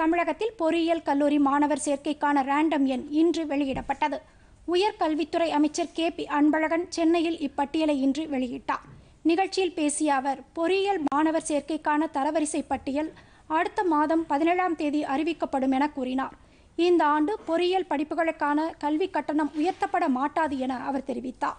தமிழகத்தில் பொறியியல் கல்லூரி மாணவர் சேர்க்கைக்கான ரேண்டம் எண் இன்று வெளியிடப்பட்டது. உயர்கல்வித்துறை அமைச்சர் கே பி அன்பழகன் சென்னையில் இப்பட்டியலை இன்று வெளியிட்டார். நிகழ்ச்சியில் பேசிய அவர் பொறியியல் மாணவர் சேர்க்கைக்கான தரவரிசை பட்டியல் அடுத்த மாதம் பதினேழாம் தேதி அறிவிக்கப்படும் என கூறினார். இந்த ஆண்டு பொறியியல் படிப்புகளுக்கான கல்வி கட்டணம் உயர்த்தப்பட மாட்டாது என அவர் தெரிவித்தார்.